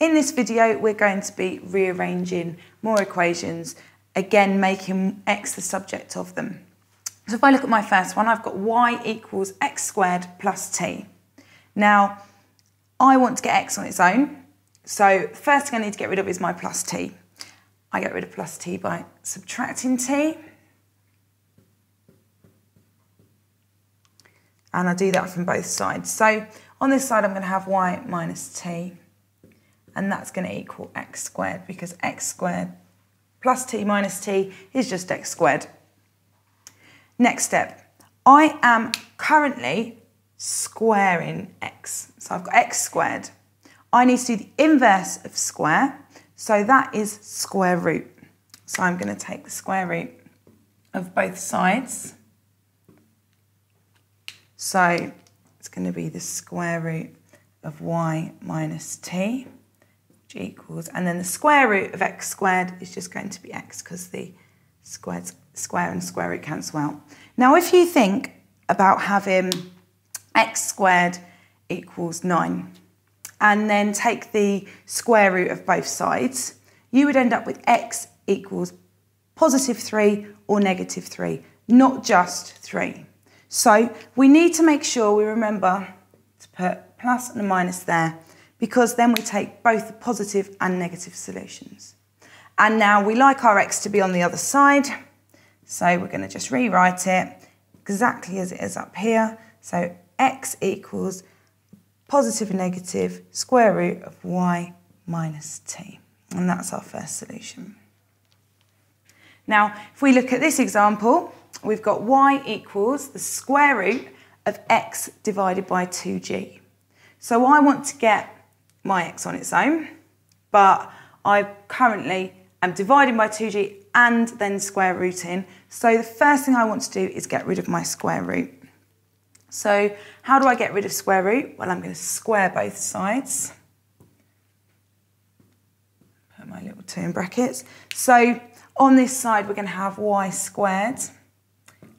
In this video, we're going to be rearranging more equations, again making x the subject of them. So if I look at my first one, I've got y equals x squared plus t. Now, I want to get x on its own, so the first thing I need to get rid of is my plus t. I get rid of plus t by subtracting t. And I do that from both sides. So on this side, I'm going to have y minus t. And that's going to equal x squared because x squared plus t minus t is just x squared. Next step. I am currently squaring x. So I've got x squared. I need to do the inverse of square. So that is square root. So I'm going to take the square root of both sides. So it's going to be the square root of y minus t, equals, and then the square root of x squared is just going to be x because the squared, square and square root cancel out. Now, if you think about having x squared equals 9, and then take the square root of both sides, you would end up with x equals positive 3 or negative 3, not just 3. So we need to make sure we remember to put plus and a minus there because then we take both the positive and negative solutions. And now we like our x to be on the other side, so we're going to just rewrite it exactly as it is up here. So x equals positive and negative square root of y minus t. And that's our first solution. Now, if we look at this example, we've got y equals the square root of x divided by 2g. So I want to get my x on its own, but I currently am dividing by 2g and then square rooting. So the first thing I want to do is get rid of my square root. So how do I get rid of square root? Well, I'm going to square both sides. Put my little two in brackets. So on this side, we're going to have y squared.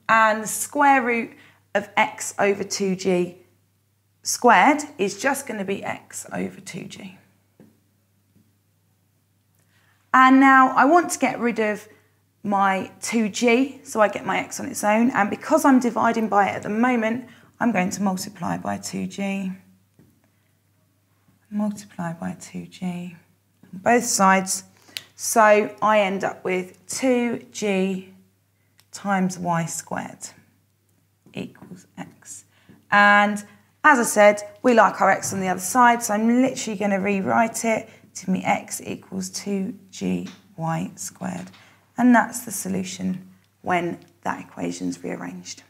And the square root of x over 2g squared is just going to be x over 2g. And now I want to get rid of my 2g, so I get my x on its own. And because I'm dividing by it at the moment, I'm going to multiply by 2g, multiply by 2g on both sides. So I end up with 2g times y squared equals x. And as I said, we like our x on the other side, so I'm literally going to rewrite it to me x equals 2gy squared. And that's the solution when that equation's rearranged.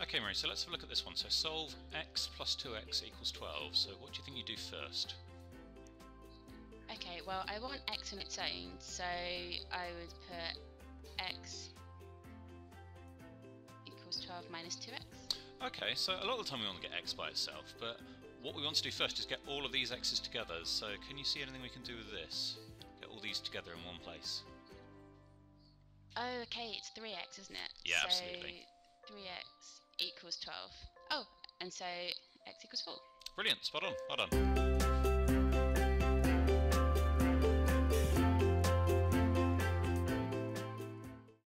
Okay, Mary, so let's have a look at this one. So solve x plus 2x equals 12. So what do you think you do first? Okay, well I want x on its own, so I would put x equals 12 minus 2x. Okay, so a lot of the time we want to get x by itself, but what we want to do first is get all of these x's together. So can you see anything we can do with this? Get all these together in one place. Oh, okay, it's 3x, isn't it? Yeah, so absolutely. 3x equals 12. Oh, and so x equals 4. Brilliant, spot on, well done.